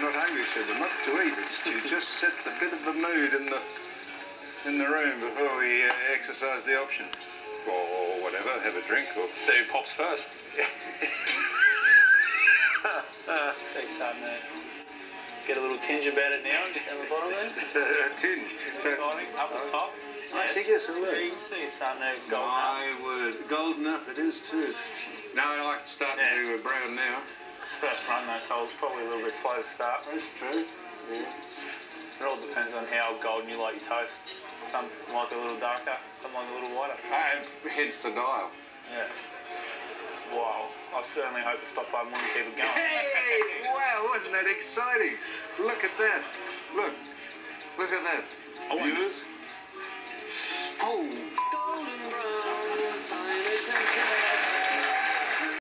we're not hungry, so we're not to eat. It's to just set a bit of a mood in the in the room before we uh, exercise the option, or whatever, have a drink or. See who pops first. See, starting to get a little tinge about it now, just down the bottom there. a tinge. So, Exciting. Up the top. I see, yes, I will. Yeah, you can see it's starting to go up. My word, golden up it is too. No, I like to start Yeah. to do a brown now. First run though, so it's probably a little bit slow to start. That's true. Yeah. It all depends on how golden you like your toast. Some like a little darker, some like a little whiter. Uh, hence the dial. Yeah. Wow. I certainly hope the stop button wouldn't keep it going. Hey, wow, wasn't that exciting? Look at that. Look. Look at that. Viewers. Oh,